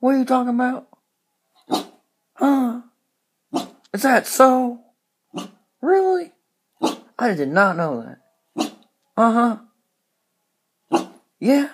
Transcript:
What are you talking about? Huh? Is that so? Really? I did not know that. Uh huh. Yeah.